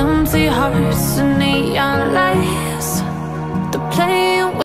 Empty hearts and neon lights.